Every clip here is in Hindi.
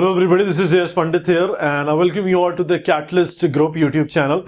Hello everybody, this is Yes Pandit here and I welcome you all to the Catalyst Group YouTube channel.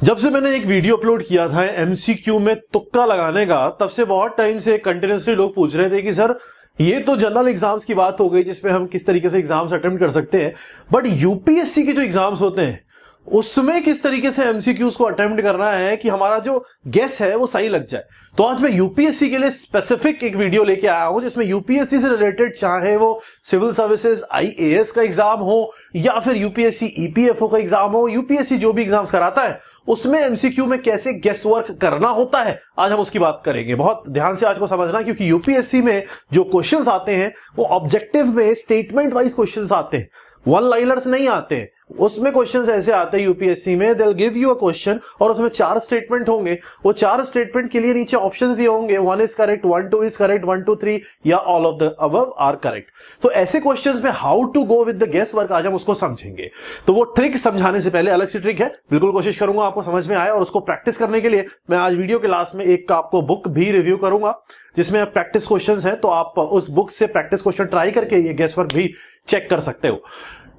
जब से मैंने एक वीडियो अपलोड किया था एमसीक्यू में तुक्का लगाने का तब से बहुत टाइम से कंटिन्यूसली लोग पूछ रहे थे कि सर ये तो जनरल एग्ज़ाम्स की बात हो गई जिसमें हम किस तरीके से एग्ज़ाम्स अटेम्प्ट कर सकते हैं बट यूपीएससी के जो एग्ज़ाम्स होते हैं उसमें किस तरीके से एमसीक्यूज को अटेम्प्ट करना है कि हमारा जो गेस है वो सही लग जाए। तो आज मैं यूपीएससी के लिए स्पेसिफिक एक वीडियो लेके आया हूँ, जिसमें यूपीएससी से रिलेटेड चाहे वो सिविल सर्विसेज़ आईएएस का एग्ज़ाम हो, या फिर यूपीएससी ईपीएफओ का एग्ज़ाम हो यूपीएससी जो भी एग्ज़ाम्स कराता है, उसमें एमसीक्यू में कैसे गेस वर्क करना होता है, आज हम उसकी बात करेंगे। बहुत ध्यान से आज को समझना, क्योंकि यूपीएससी में जो क्वेश्चंस आते हैं, वो ऑब्जेक्टिव में स्टेटमेंट वाइज क्वेश्चंस आते हैं। वन लाइनर्स नहीं आते। उसमें क्वेश्चंस ऐसे आते हैं यूपीएससी में they give you a question और उसमें चार स्टेटमेंट होंगे। वो चार स्टेटमेंट के लिए नीचे ऑप्शंस दिए होंगे। One is correct one two is correct one two three या all of the above are correct तो ऐसे क्वेश्चंस में how to go with the guesswork आज हम उसको समझेंगे। तो वो ट्रिक समझाने से पहले, अलग से ट्रिक है। बिल्कुल कोशिश करूँगा आपको समझ में आए और उसको प्रैक्टिस करने के लिए मैं आज वीडियो के लास्ट में एक आपको बुक भी रिव्यू करूँगा, जिसमें प्रैक्टिस क्वेश्चन है। तो आप उस बुक से प्रैक्टिस क्वेश्चन ट्राई करके ये गेस वर्क भी चेक कर सकते हो।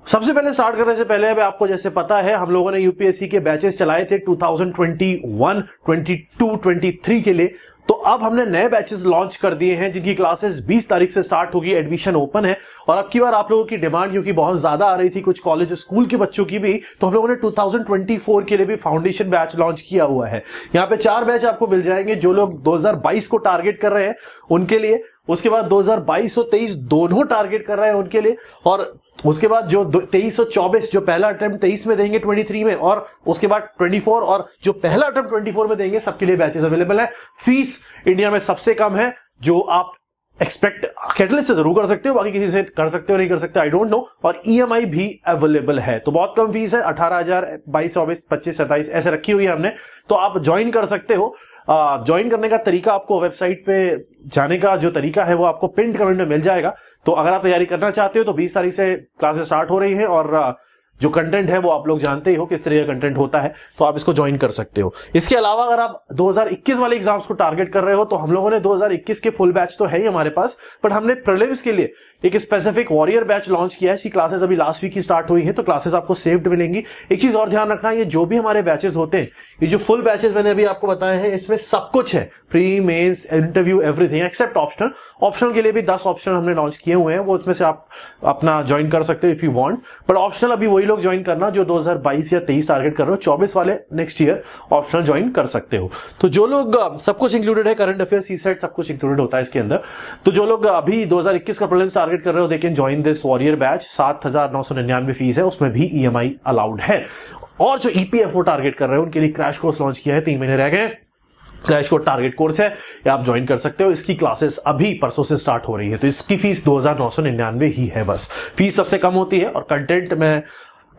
सबसे पहले स्टार्ट करने से पहले अभी आपको जैसे पता है हम लोगों ने यूपीएससी के बैचेस चलाए थे 2021, 22, 23 के लिए। तो अब हमने नए बैचेस लॉन्च कर दिए हैं जिनकी क्लासेस 20 तारीख से स्टार्ट होगी एडमिशन ओपन है। और अब की बार आप लोगों की डिमांड क्योंकि बहुत ज़्यादा आ रही थी कुछ कॉलेज स्कूल के बच्चों की भी तो हम लोगों ने 2024 के लिए भी फाउंडेशन बैच लॉन्च किया हुआ है। यहाँ पे चार बैच आपको मिल जाएँगे जो लोग 2022 को टारगेट कर रहे हैं उनके लिए। उसके बाद 2022 और 23 दोनों टारगेट कर रहे हैं उनके लिए और उसके बाद जो तेईस और चौबीस, जो पहला अटेम्प्ट तेईस में देंगे 23 में और उसके बाद 24 और जो पहला अटेम्प्ट 24 में देंगे, सबके लिए बैचेस अवेलेबल है। फ़ीस इंडिया में सबसे कम है, जो आप एक्सपेक्ट कैटलिस्ट से ज़रूर कर सकते हो, बाकी किसी से कर सकते हो, नहीं कर सकते आई डोंट नो और ईएमआई भी अवेलेबल है। तो बहुत कम फ़ीस है, अठारह हज़ार बाईस, चौबीस, पच्चीस सत्ताईस ऐसे रखी हुई है हमने। तो आप ज्वाइन कर सकते हो। ज्वाइन करने का तरीका आपको वेबसाइट पे जाने का जो तरीका है, वो आपको पिंट कमेंट में मिल जाएगा। तो अगर आप तैयारी करना चाहते हो तो 20 तारीख से क्लासेस स्टार्ट हो रही है और जो कंटेंट है, वो आप लोग जानते ही हो किस तरह का कंटेंट होता है तो आप इसको ज्वाइन कर सकते हो। इसके अलावा अगर आप 2021 वाले एग्ज़ाम्स को टारगेट कर रहे हो तो हम लोगों ने 2021 के फुल बैच तो है ही हमारे पास बट हमने प्रिलिम्स के लिए एक स्पेसिफिक वॉरियर बैच लॉन्च किया है। इसकी क्लासेस अभी लास्ट वीक की स्टार्ट हुई है तो क्लासेस आपको सेव्ड मिलेंगी। एक चीज़ और ध्यान रखना, ये जो भी हमारे बैचेस होते हैं ये जो फुल बैचेस मैंने अभी आपको बताए हैं, इसमें सब कुछ है। Pre mains interview everything except optional optional के लिए भी दस ऑप्शन हमने लॉन्च किए हुए हैं, वो उसमें से आप अपना ज्वाइन कर सकते हो if you want but optional अभी वही लोग ज्वाइन करना जो 2022 या 23 टारगेट कर रहे हो 24 वाले नेक्स्ट ईयर ऑप्शनल ज्वाइन कर सकते हो। तो जो लोग सब कुछ इंक्लूडेड है करंट अफेयर सी सेट सब कुछ इंक्लूडेड होता है इसके अंदर। तो जो लोग अभी 2021 का प्रोब्लम टारगेट कर रहे हो they can join this warrior batch सात हज़ार नौ सौ निन्यानवे फ़ीस है, उसमें भी ईएमआई अलाउड है। और जो ईपीएफओ टारगेट कर रहे हैं, उनके लिए क्रैश कोर्स लॉन्च किया है, तीन महीने रह गए। क्रैश कोर्स टारगेट कोर्स है, या आप ज्वाइन कर सकते हो। इसकी क्लासेस अभी परसों से स्टार्ट हो रही है। तो इसकी फ़ीस दो हज़ार नौ सौ निन्यानवे ही है बस। फ़ीस सबसे कम होती है और कंटेंट में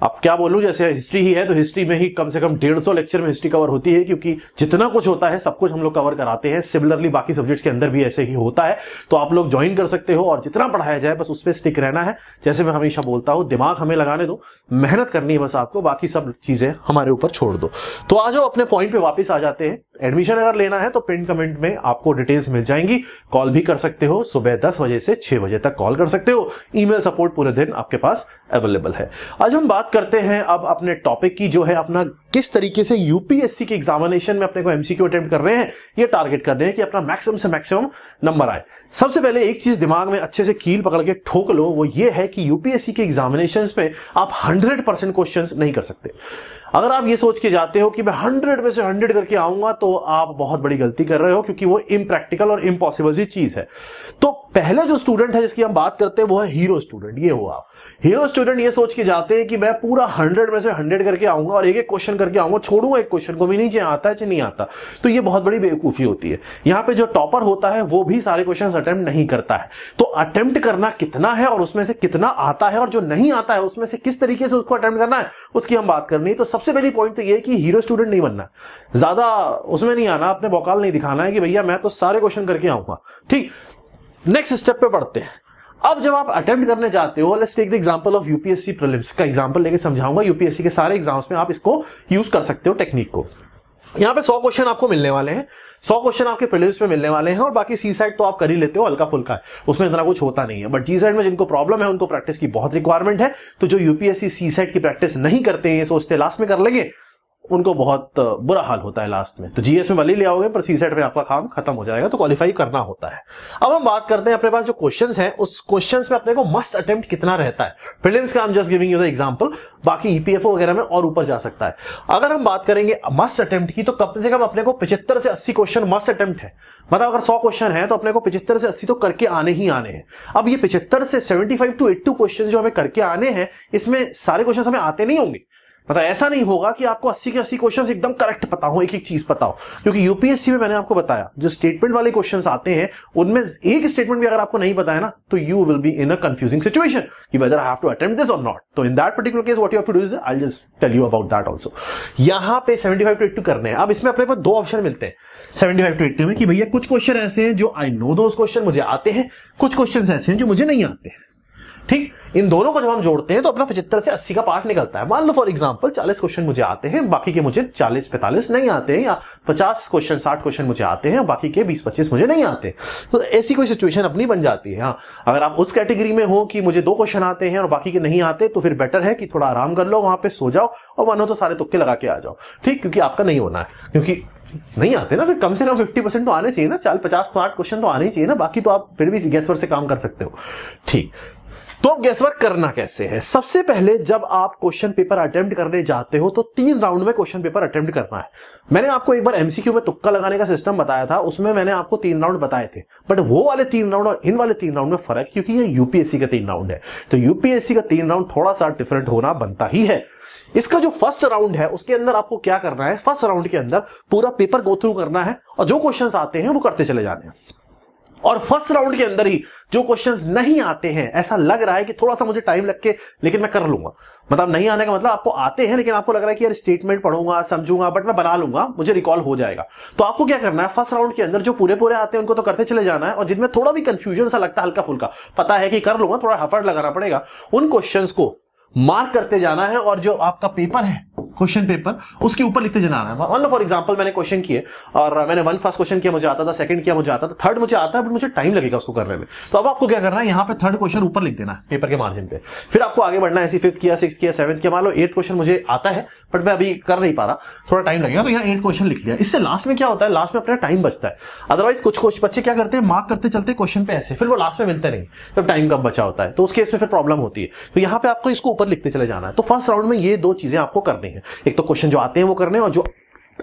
अब क्या बोलूँ, जैसे हिस्ट्री ही है तो हिस्ट्री में ही कम से कम डेढ़ सौ लेक्चर में हिस्ट्री कवर होती है, क्योंकि जितना कुछ होता है, सब कुछ हम लोग कवर कराते हैं। सिमिलरली बाकी सब्जेक्ट्स के अंदर भी ऐसे ही होता है। तो आप लोग ज्वाइन कर सकते हो, और जितना पढ़ाया जाए, बस उस पर स्टिक रहना है। जैसे मैं हमेशा बोलता हूँ, दिमाग हमें लगाने दो, मेहनत करनी है बस आपको, बाकी सब चीज़ें हमारे ऊपर छोड़ दो। तो आ जाओ, अपने पॉइंट पे वापस आ जाते हैं। एडमिशन अगर लेना है तो पिन कमेंट में आपको डिटेल्स मिल जाएँगी। कॉल भी कर सकते हो। सुबह दस बजे से छह बजे तक कॉल कर सकते हो। ईमेल सपोर्ट पूरे दिन आपके पास अवेलेबल है। आज हम बात करते हैं अब अपने टॉपिक की जो है अपना किस तरीके से यूपीएससी के एग्जामिनेशन में अपने को एमसीक्यू अटेम्प्ट कर रहे हैं, ये टारगेट कर रहे हैं कि अपना मैक्सिमम से मैक्सिमम नंबर आए। सबसे पहले एक चीज़ दिमाग में अच्छे से कील पकड़ के ठोक लो, वो ये है कि यूपीएससी के एग्जामिनेशन में आप हंड्रेड परसेंट क्वेश्चन नहीं कर सकते। अगर आप ये सोच के जाते हो कि मैं हंड्रेड में से हंड्रेड करके आऊँगा तो आप बहुत बड़ी गलती कर रहे हो, क्योंकि वो इम्प्रैक्टिकल और इम्पॉसिबल सी चीज़ है। तो पहले जो स्टूडेंट है जिसकी हम बात करते हैं, वो है हीरो स्टूडेंट ये हो आप। हीरो स्टूडेंट ये सोच के जाते हैं कि मैं पूरा हंड्रेड में से हंड्रेड करके आऊँगा और एक एक क्वेश्चन करके आऊँगा छोड़ूँगा एक क्वेश्चन को भी नहीं, चाहे आता है चाहे नहीं आता। तो ये बहुत बड़ी बेवकूफ़ी होती है। यहाँ पे जो टॉपर होता है, वो भी सारे क्वेश्चन अटेम्प्ट नहीं करता है। तो अटेम्प्ट करना कितना है और उसमें से कितना आता है और जो नहीं आता है, उसमें से किस तरीके से उसको अटेम्प्ट करना है, उसकी हम बात करनी है। तो सबसे पहली पॉइंट तो ये कि हीरो स्टूडेंट नहीं बनना। ज़्यादा उसमें नहीं आना, अपने बौकाल नहीं दिखाना है कि भैया मैं तो सारे क्वेश्चन करके आऊँगा। ठीक? नेक्स्ट स्टेप पे पढ़ते हैं। अब जब आप अटेम्प्ट करने जाते हो let's take the example of UPSC prelims का एग्जांपल लेके समझाऊँगा यूपीएससी के सारे एग्ज़ाम्स में आप इसको यूज़ कर सकते हो टेक्निक को। यहाँ पे सौ क्वेश्चन आपको मिलने वाले हैं। सौ क्वेश्चन आपके प्रीलिम्स में मिलने वाले हैं और बाकी सी साइड तो आप कर ही लेते हो, हल्का फुल्का। है उसमें इतना कुछ होता नहीं है। बट जी साइड में जिनको प्रॉब्लम है, उनको प्रैक्टिस की बहुत रिक्वायरमेंट है। तो जो यूपीएससी सी साइड की प्रैक्टिस नहीं करते हैं, सोचते लास्ट में कर लेंगे उनको बहुत बुरा हाल होता है लास्ट में। तो जीएस में भले ले आओगे, पर सी सेट में आपका काम खत्म हो जाएगा तो क्वालिफाई करना होता है। अब हम बात करते हैं अपने पास जो क्वेश्चंस हैं, उस क्वेश्चंस में अपने को मस्ट अटेम्प्ट कितना रहता है। प्रिलिम्स का just giving you the example बाकी ईपीएफओ वगैरह में और ऊपर जा सकता है। अगर हम बात करेंगे मस्ट अटेम्प्ट की तो कम से कम अपने को पिछहत्तर से अस्सी क्वेश्चन मस्ट अटेम्प्ट है। मतलब अगर सौ क्वेश्चन है तो अपने को पिछहत्तर से अस्सी तो करके आने ही आने हैं। अब ये पिछहत्तर से seventy five to eighty question जो हमें करके आने हैं, इसमें सारे क्वेश्चन हमें आते नहीं होंगे। मतलब ऐसा नहीं होगा कि आपको 80 के 80 क्वेश्चंस एकदम करेक्ट पता हो एक एक चीज़ पता हो। क्योंकि यूपीएससी में मैंने आपको बताया, जो स्टेटमेंट वाले क्वेश्चंस आते हैं, उनमें एक स्टेटमेंट भी अगर आपको नहीं पता है ना तो you will be in a confusing situation कि whether I have to attempt this or not तो in that particular case what you to do is I just tell you about that also यहाँ पे 75 टू 82 करने हैं। अब इसमें अपने पास दो ऑप्शन मिलते हैं। 75 टू 80 में कि भैया कुछ क्वेश्चन ऐसे हैं जो आई नो दोस क्वेश्चन मुझे आते हैं, कुछ क्वेश्चन ऐसे हैं जो मुझे नहीं आते हैं। ठीक? इन दोनों को जब हम जोड़ते हैं तो अपना पचहत्तर से अस्सी का पार्ट निकलता है। मान लो फॉर एग्ज़ाम्पल चालीस क्वेश्चन मुझे आते हैं, बाकी के मुझे चालीस, पैंतालीस नहीं आते हैं, या पचास क्वेश्चन साठ क्वेश्चन मुझे आते हैं, बाकी के बीस, पच्चीस मुझे नहीं आते तो ऐसी कोई सिचुएशन अपनी बन जाती है हाँ। अगर आप उस कैटेगरी में हो कि मुझे दो क्वेश्चन आते हैं और बाकी के नहीं आते तो फिर बेटर है कि थोड़ा आराम कर लो, वहाँ पे सो जाओ और मानो तो सारे तुक्के लगा के आ जाओ। ठीक? क्योंकि आपका नहीं होना है। क्योंकि नहीं आते ना, फिर कम से कम फिफ्टी परसेंट तो आने चाहिए ना चाल पचास, साठ क्वेश्चन तो आने चाहिए ना, बाकी तो आप फिर भी गैस से काम कर सकते हो। ठीक। तो अब गैसवर्क करना कैसे है? सबसे पहले जब आप क्वेश्चन पेपर अटेम्प्ट करने जाते हो तो तीन राउंड में क्वेश्चन पेपर अटेम्प्ट करना है। मैंने आपको एक बार एमसीक्यू में तुक्का लगाने का सिस्टम बताया था, उसमें मैंने आपको तीन राउंड बताए थे। बट वो वाले तीन राउंड और इन वाले तीन राउंड में फ़र्क क्योंकि ये यूपीएससी का तीन राउंड है। तो यूपीएससी का तीन राउंड थोड़ा सा डिफरेंट होना बनता ही है। इसका जो फ़र्स्ट राउंड है, उसके अंदर आपको क्या करना है? फ़र्स्ट राउंड के अंदर पूरा पेपर गो थ्रू करना है, और जो क्वेश्चन आते हैं, वो करते चले जाने हैं। और फ़र्स्ट राउंड के अंदर ही जो क्वेश्चंस नहीं आते हैं, ऐसा लग रहा है कि थोड़ा सा मुझे टाइम लग के लेकिन मैं कर लूँगा। मतलब नहीं आने का मतलब आपको आते हैं, लेकिन आपको लग रहा है कि यार स्टेटमेंट पढ़ूँगा, समझूँगा बट मैं बना लूँगा, मुझे रिकॉल हो जाएगा। तो आपको क्या करना है? फ़र्स्ट राउंड के अंदर जो पूरे पूरे आते हैं, उनको तो करते चले जाना है, और जिनमें थोड़ा भी कंफ्यूजन सा लगता है हल्का फुल्का पता है कि कर लूँगा, थोड़ा हफर्ट लगाना पड़ेगा, उन क्वेश्चन को मार्क करते जाना है और जो आपका पेपर है क्वेश्चन पेपर उसके ऊपर लिखते जाना है। वन फॉर एग्जांपल मैंने क्वेश्चन किए और मैंने वन फ़र्स्ट क्वेश्चन किया, मुझे आता था सेकंड किया, मुझे आता था थर्ड मुझे आता है बट मुझे टाइम लगेगा उसको करने में। तो अब आपको क्या करना है, यहाँ पे थर्ड क्वेश्चन ऊपर लिख देना है पेपर के मार्जिन पे। फिर आपको आगे बढ़ना है, ऐसी फिफ्थ किया सिक्स किया सेवंथ किया, मान लो एट क्वेश्चन मुझे आता है बट मैं अभी कर नहीं पा रहा, थोड़ा टाइम लगेगा तो यहाँ एट क्वेश्चन लिख लिया। इससे लास्ट में क्या होता है लास्ट में अपना टाइम बचता है। अदरवाइज़ कुछ कुछ बच्चे क्या करते हैं मार्क करते चलते क्वेश्चन पे ऐसे, फिर वो लास्ट में मिलते नहीं, तब टाइम कम बचा होता है। तो उस केस में फिर प्रॉब्लम होती है। तो यहाँ पे आपको इसको ऊपर लिखते चले जाना है। तो फ़र्स्ट राउंड में ये दो चीज़ें आपको करनी है। एक तो क्वेश्चन जो आते हैं वो करने और जो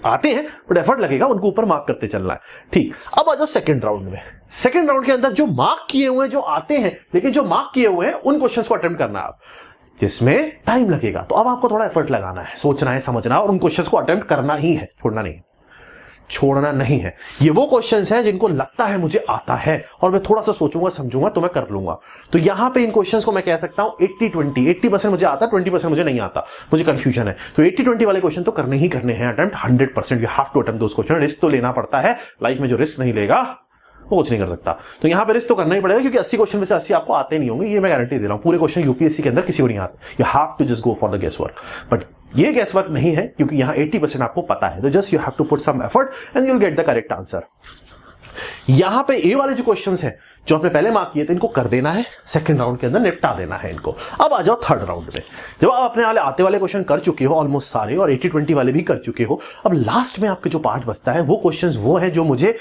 आते हैं बट एफर्ट लगेगा, उनको ऊपर मार्क करते चलना है। ठीक। अब आ जाओ सेकंड राउंड में। सेकंड राउंड के अंदर जो मार्क किए हुए जो आते हैं, लेकिन जो मार्क किए हुए हैं, उन क्वेश्चंस को अटेम्प्ट करना है आप जिसमें टाइम लगेगा। तो अब आपको थोड़ा एफर्ट लगाना है, सोचना है, समझना है, और उन क्वेश्चंस को अटेम्प्ट करना ही है। छोड़ना नहीं। छोड़ना नहीं है। ये वो क्वेश्चंस हैं जिनको लगता है मुझे आता है और मैं थोड़ा सा सोचूँगा, समझूँगा तो मैं कर लूँगा। तो यहाँ पे इन क्वेश्चंस को मैं कह सकता हूँ 80 20 80 परसेंट मुझे आता है 20 परसेंट मुझे नहीं आता। मुझे कंफ्यूजन है। तो 80 20 वाले क्वेश्चन तो करने ही करने हैं। Attempt 100 percent you have to attempt those question risk तो लेना पड़ता है। लाइफ में जो रिस्क नहीं लेगा वो कुछ नहीं कर सकता। तो यहाँ पर रिस्क तो करना ही पड़ेगा क्योंकि 80 क्वेश्चन में से 80 आपको आते नहीं होंगे, ये मैं गारंटी दे रहा हूँ। पूरे क्वेश्चन यूपीएससी के अंदर किसी को नहीं आते। You have to just go for the guesswork but ये गेस वर्क नहीं है क्योंकि यहाँ 80 परसेंट आपको पता है। तो just you have to put some effort and you'll get the correct answer यहाँ पे ए वाले जो क्वेश्चंस हैं, जो आपने पहले मार्क किए थे, इनको कर देना है। सेकंड राउंड के अंदर निपटा देना है इनको। अब आ जाओ थर्ड राउंड में। जब आप अपने वाले, आते वाले क्वेश्चन कर चुके हो ऑलमोस्ट सारे, और 80 20 वाले भी कर चुके हो, अब लास्ट में आपके जो पार्ट बचता है, वो क्वेश्चंस वो है जो मुझे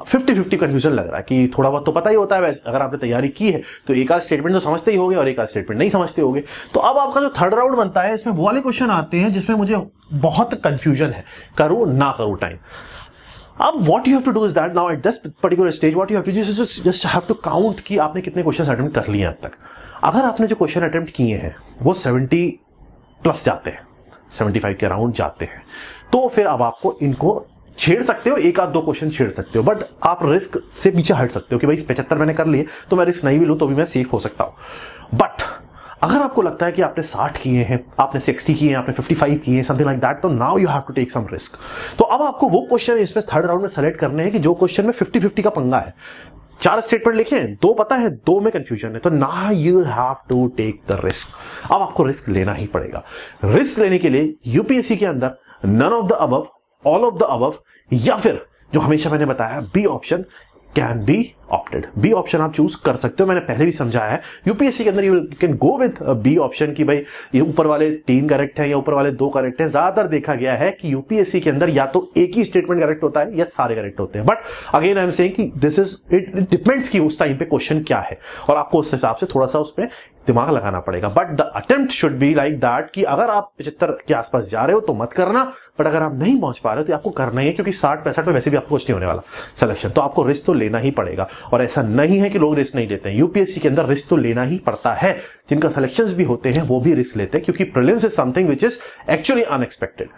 फिफ्टी फिफ्टी कंफ्यूजन लग रहा है कि थोड़ा बहुत तो पता ही होता है वैसे। अगर आपने तैयारी की है तो एक आध स्टेटमेंट तो समझते ही होगे और एक आध स्टेटमेंट नहीं समझते होगे। तो अब आपका जो थर्ड राउंड बनता है, इसमें वो वाले क्वेश्चन आते हैं जिसमें मुझे बहुत कंफ्यूजन है। करूँ ना करूँ टाइम अब what you have to do is that now at this particular stage what you have to just have to count कि आपने कितने क्वेश्चन अटेम्प्ट कर लिए अब तक। अगर आपने जो क्वेश्चन अटेम्प्ट किए हैं, वो सेवेंटी प्लस जाते हैं। सेवेंटी फाइव के अराउंड जाते हैं। तो फिर अब आपको इनको छेड़ सकते हो, एक आध दो क्वेश्चन छेड़ सकते हो बट आप रिस्क से पीछे हट सकते हो कि भाई पचहत्तर मैंने कर लिए तो मैं रिस्क नहीं भी लू तो भी मैं सेफ़ हो सकता हूँ। बट अगर आपको लगता है कि आपने 60 किए हैं, आपने 60 किए हैं, आपने 55 किए हैं समथिंग लाइक दैट तो now you have to take some risk तो अब आपको वो क्वेश्चन इसमें थर्ड राउंड में सेलेक्ट करने हैं कि जो क्वेश्चन में 50 50 का पंगा है। चार स्टेटमेंट लिखे हैं, दो पता है, दो में कंफ्यूजन है तो ना you have to take the risk अब आपको रिस्क लेना ही पड़ेगा। रिस्क लेने के लिए यूपीएससी के अंदर none of the above all of the above या फिर जो हमेशा मैंने बताया B option can be opted B option आप चूज़ कर सकते हो, मैंने पहले भी समझाया है। यूपीएससी के अंदर you can go with B option की भाई, ये ऊपर वाले तीन करेक्ट हैं या ऊपर वाले दो करेक्ट हैं। ज़्यादातर देखा गया है कि यूपीएससी के अंदर या तो एक ही स्टेटमेंट करेक्ट होता है या सारे करेक्ट होते हैं। But again I am saying कि दिस इज़ इट डिपेंड्स कि उस टाइम पे क्वेश्चन क्या है। और आपको उस हिसाब से थोड़ा सा उसमें दिमाग लगाना पड़ेगा। But the attempt should be like that कि अगर आप पिछहत्तर के आसपास जा रहे हो तो मत करना बट अगर आप नहीं पहुँच पा रहे हो तो आपको करना ही है, क्योंकि साठ, पैंसठ में वैसे भी आपको कुछ नहीं होने वाला। सिलेक्शन तो आपको रिस्क तो लेना ही पड़ेगा। और ऐसा नहीं है कि लोग रिस्क नहीं लेते हैं। यूपीएससी के अंदर रिस्क तो लेना ही पड़ता है। जिनका सिलेक्शन भी होते हैं, वो भी रिस्क लेते हैं, क्योंकि prelims is something which is actually unexpected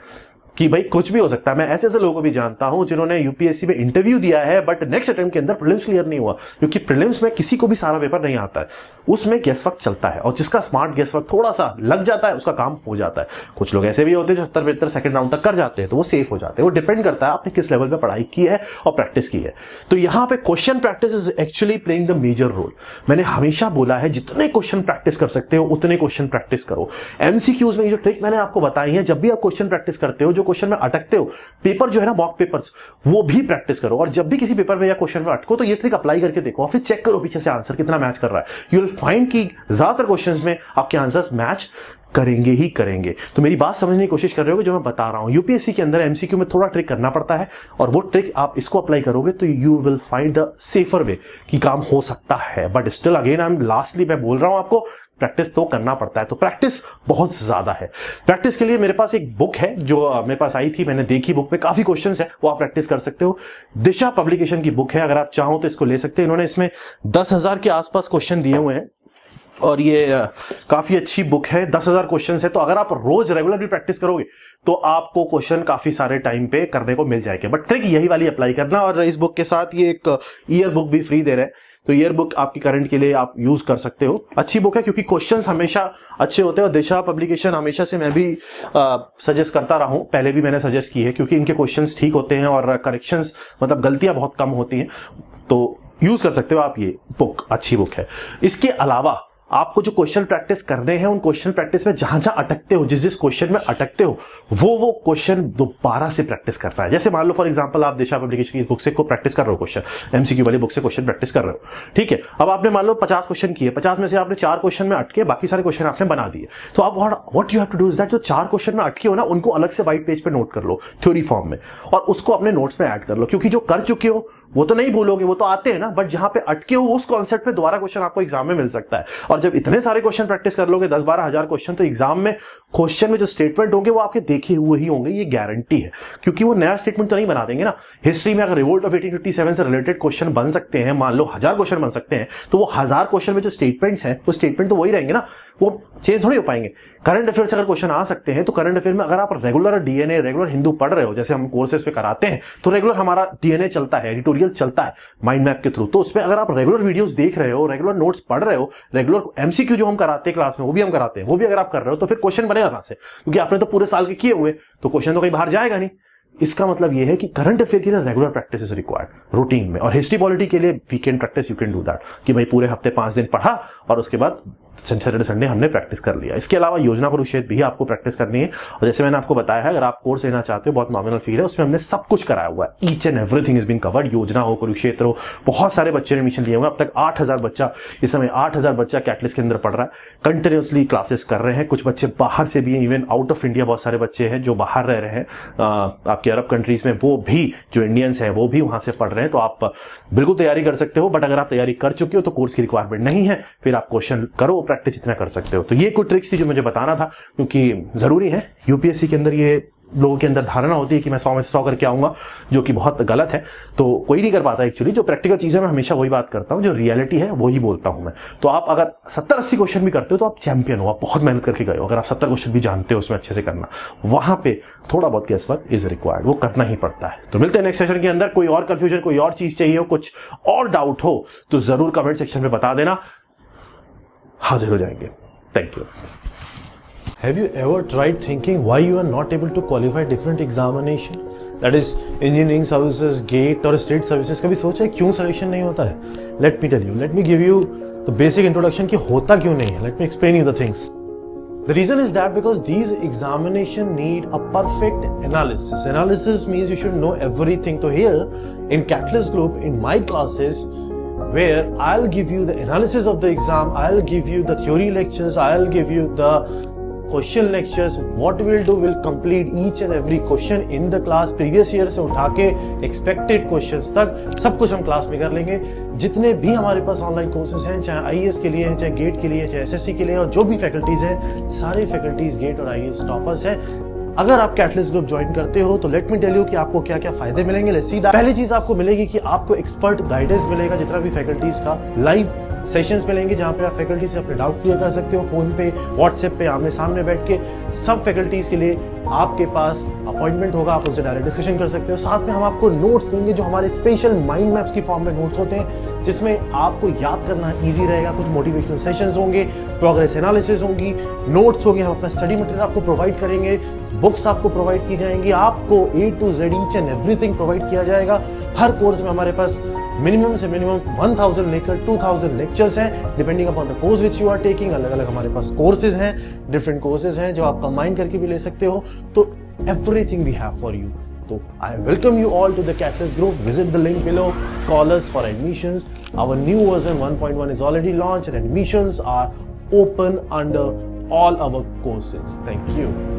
कि भाई कुछ भी हो सकता है। मैं ऐसे ऐसे लोगों को भी जानता हूँ जिन्होंने यूपीएससी में इंटरव्यू दिया है बट नेक्स्ट अटेम्प्ट के अंदर प्रीलिम्स क्लियर नहीं हुआ, क्योंकि प्रीलिम्स में किसी को भी सारा पेपर नहीं आता है। उसमें गैस वक्त चलता है और जिसका स्मार्ट गैस वक्त थोड़ा सा लग जाता है, उसका काम हो जाता है। कुछ लोग ऐसे भी होते हैं जो सत्तर बेहतर सेकंड राउंड तक कर जाते हैं तो वो सेफ़ हो जाते हैं। वो डिपेंड करता है आपने किस लेवल पर पढ़ाई की है और प्रैक्टिस की है। तो यहाँ पर question practice is actually playing the major role मैंने हमेशा बोला है, जितने क्वेश्चन प्रैक्टिस कर सकते हो, उतने क्वेश्चन प्रैक्टिस करो। एमसीक्यूज में जो ट्रिक मैंने आपको बताई है, जब भी आप क्वेश्चन प्रैक्टिस करते हो, जो क्वेश्चन में अटकते हो पेपर जो है ना मॉक पेपर्स वो भी प्रैक्टिस करो। और जब भी किसी पेपर में या क्वेश्चन में अटको तो ये ट्रिक अप्लाई करके देखो। और फिर चेक करो पीछे से आंसर कितना मैच कर रहा है। यू विल फाइंड की ज़्यादातर क्वेश्चंस में आपके आंसर्स मैच करेंगे ही करेंगे। तो मेरी बात समझने की कोशिश कर रहे हो जो मैं बता रहा हूँ। यूपीएससी के अंदर एमसीक्यू में थोड़ा ट्रिक करना पड़ता है और वो ट्रिक आप इसको अप्लाई करोगे तो you will find the safer way कि काम हो सकता है। But still again I am lastly मैं बोल रहा हूँ आपको प्रैक्टिस तो करना पड़ता है। तो प्रैक्टिस बहुत ज़्यादा है। प्रैक्टिस के लिए मेरे पास एक बुक है, जो मेरे पास आई थी, मैंने देखी बुक में काफ़ी क्वेश्चन है, वो आप प्रैक्टिस कर सकते हो। दिशा पब्लिकेशन की बुक है, अगर आप चाहो तो इसको ले सकते हैं। इन्होंने इसमें दस हज़ार के आसपास क्वेश्चन दिए हुए हैं। और ये काफ़ी अच्छी बुक है, दस हज़ार क्वेश्चन है तो अगर आप रोज रेगुलरली प्रैक्टिस करोगे तो आपको क्वेश्चन काफ़ी सारे टाइम पे करने को मिल जाएँगे। बट ट्रिक यही वाली अप्लाई करना और इस बुक के साथ ये एक ईयर बुक भी फ्री दे रहे हैं। तो ईयर बुक आपकी करंट के लिए आप यूज़ कर सकते हो। अच्छी बुक है क्योंकि क्वेश्चन हमेशा अच्छे होते हैं और दिशा पब्लिकेशन हमेशा से मैं भी सजेस्ट करता रहा हूँ। पहले भी मैंने सजेस्ट की है क्योंकि इनके क्वेश्चन ठीक होते हैं और करेक्शंस मतलब गलतियाँ बहुत कम होती हैं। तो यूज़ कर सकते हो आप ये बुक अच्छी बुक है। इसके अलावा आपको जो क्वेश्चन प्रैक्टिस करने हैं, उन क्वेश्चन प्रैक्टिस में जहाँ जहाँ अटकते हो, जिस जिस क्वेश्चन में अटकते हो, वो वो क्वेश्चन दोबारा से प्रैक्टिस करना है। जैसे मान लो फॉर एग्जांपल आप दिशा पब्लिकेशन की बुक से को प्रैक्टिस कर रहे हो क्वेश्चन एमसीक्यू वाली बुक से क्वेश्चन प्रैक्टिस कर रहे हो, ठीक है? अब आपने मान लो पचास क्वेश्चन किए, पचास में से आपने चार क्वेश्चन में अटके, बाकी सारे क्वेश्चन आपने बना दिए। तो आप what you have to do is that जो चार क्वेश्चन में अटके हो ना, उनको अलग से व्हाइट पेज पे नोट कर लो थ्योरी फॉर्म में, और उसको अपने नोट्स में ऐड कर लो, क्योंकि जो कर चुके हो वो तो नहीं भूलोगे, वो तो आते हैं ना बट जहाँ पे अटके हो, उस कॉन्सेप्ट पे दोबारा क्वेश्चन आपको एग्ज़ाम में मिल सकता है। और जब इतने सारे क्वेश्चन प्रैक्टिस कर लोगे, दस बारह हज़ार क्वेश्चन तो एग्ज़ाम में क्वेश्चन में जो स्टेटमेंट होंगे, वो आपके देखे हुए ही होंगे, ये गारंटी है। क्योंकि वो नया स्टेटमेंट तो नहीं बना देंगे ना। हिस्ट्री में अगर रिवोल्ट ऑफ़ एटीन से रिलेटेड क्वेश्चन बन सकते हैं, मान लो हज़ार क्वेश्चन बन सकते हैं तो वो हज़ार क्वेश्चन में जो स्टेटमेंट्स हैं, वो स्टेटमेंट तो वही रहेंगे ना, वो चेंज थोड़ी हो पाएँगे। करंट अफेयर से अगर क्वेश्चन आ सकते हैं तो करंट अफेयर में अगर आप रेगुलर डीएनए रेगुलर हिंदू पढ़ रहे हो, जैसे हम कोर्सेज पे कराते हैं तो रेगुलर हमारा डीएनए चलता है एडिटोरियल चलता है माइंड मैप के थ्रू तो उसमें अगर आप रेगुलर वीडियोस देख रहे हो रेगुलर नोट्स पढ़ रहे हो रेगुलर एमसीक्यू जो हम कराते हैं क्लास में, वो भी हम कराते हैं, वो भी अगर आप कर रहे हो तो फिर क्वेश्चन बनेगा कहाँ से, क्योंकि आपने तो पूरे साल के किए हुए तो क्वेश्चन तो कहीं बाहर जाएगा नहीं। इसका मतलब यह है कि करंट अफेयर के लिए regular practice is required routine में। और हिस्ट्री पॉलिटी के लिए we can practice you can do that कि भाई पूरे हफ़्ते पाँच दिन पढ़ा, और उसके बाद सैटरडे संडे हमने प्रैक्टिस कर लिया। इसके अलावा योजना कुरुक्षेत्र भी आपको प्रैक्टिस करनी है। और जैसे मैंने आपको बताया है, अगर आप कोर्स लेना चाहते हो, बहुत नॉमिनल फील है, उसमें हमने सब कुछ कराया हुआ है। Each and everything is been covered Yojana हो, कुरुक्षेत्र हो, बहुत सारे बच्चे ने एडमिशन लिए होंगे। अब तक आठ हज़ार बच्चा, इस समय आठ हज़ार बच्चा कैटलिस्ट के अंदर पढ़ रहा है। कंटिन्यूसली क्लासेस कर रहे हैं। कुछ बच्चे बाहर से भी इवन आउट ऑफ़ इंडिया बहुत सारे बच्चे हैं जो बाहर रह रहे हैं। आपके अरब कंट्रीज़ में वो भी, जो इंडियंस हैं, वो भी वहाँ से पढ़ रहे हैं। तो आप बिल्कुल तैयारी कर सकते हो बट अगर आप तैयारी कर चुके हो तो कोर्स की रिक्वायरमेंट नहीं है। फिर आप क्वेश्चन करो प्रैक्टिस इतना कर सकते हो। तो ये कुछ ट्रिक्स थी जो मुझे बताना था, क्योंकि ज़रूरी है। यूपीएससी के अंदर ये लोगों के अंदर धारणा होती है कि मैं सौ में सौ करके आऊँगा, जो कि बहुत गलत है। तो कोई नहीं कर पाता एक्चुअली जो प्रैक्टिकल चीज़ है, मैं हमेशा वही बात करता हूँ, जो रियलिटी है, वही बोलता हूँ मैं। तो आप अगर सत्तर अस्सी क्वेश्चन भी करते हो तो आप चैंपियन हो। आप बहुत मेहनत करके गए हो, अगर आप सत्तर क्वेश्चन भी जानते हो उसमें अच्छे से करना। वहाँ पे थोड़ा बहुत गेस वर्क इज़ रिक्वायर्ड वो करना ही पड़ता है। तो मिलते हैं नेक्स्ट सेशन के अंदर। कोई और कंफ्यूजन कोई और चीज़ चाहिए हो, कुछ और डाउट हो तो ज़रूर कमेंट सेक्शन में बता देना। हाजिर हो जाएँगे। Thank you have you ever tried thinking why you are not able to qualify different examination that is engineering services GATE और स्टेट सर्विसेज़ कभी सोचा है क्यों सिलेक्शन नहीं होता है? Let me tell you let me give you the basic introduction कि होता क्यों नहीं है। Let me explain you the things the reason is that because these examination need a perfect analysis analysis means you should know every thing to hear in Catalyst group in my classes where I'll give you the analysis of the exam, I'll give you the theory lectures, I'll give you the question lectures what will do will complete each and every question in the class previous year से उठा के एक्सपेक्टेड क्वेश्चंस तक सब कुछ हम क्लास में कर लेंगे। जितने भी हमारे पास ऑनलाइन कोर्सेज हैं चाहे आईएएस के लिए हैं चाहे गेट के लिए चाहे एसएससी के लिए और जो भी फैकल्टीज हैं सारे फैकल्टीज गेट और आईएएस टॉपर्स हैं। अगर आप कैटलिस्ट ग्रुप ज्वाइन करते हो तो लेट मी टेल यू कि आपको क्या क्या फ़ायदे मिलेंगे। सीधा पहली चीज़ आपको मिलेगी कि आपको एक्सपर्ट गाइडेंस मिलेगा, जितना भी फैकल्टीज का। लाइव सेशंस मिलेंगे जहाँ पे आप फैकल्टी से अपने डाउट क्लियर कर सकते हो फ़ोन पे व्हाट्सएप पे, आमने सामने बैठ के। सब फैकल्टीज के लिए आपके पास अपॉइंटमेंट होगा, आप उनसे डायरेक्ट डिस्कशन कर सकते हो। साथ में हम आपको नोट्स देंगे जो हमारे स्पेशल माइंड मैप्स की फॉर्म में नोट्स होते हैं, जिसमें आपको याद करना ईजी रहेगा। कुछ मोटिवेशनल सेशंस होंगे प्रोग्रेस एनालिसिस होंगी नोट्स होंगे, हम अपना स्टडी मटेरियल आपको प्रोवाइड करेंगे। बुक्स आपको प्रोवाइड की जाएँगी, आपको A to Z each and everything provide किया जाएगा। हर कोर्स में हमारे पास मिनिमम से मिनिमम 1000 लेकर 2000 लेक्चर्स हैं depending upon the course which you are taking अलग अलग हमारे पास कोर्सेज हैं डिफरेंट कोर्सेज हैं जो आप कंबाइन करके भी ले सकते हो। तो everything we have for you तो I welcome you all to the Catalyst group visit the link below call us for admissions our new version 1.1 is already launched and admissions are open under all our courses thank you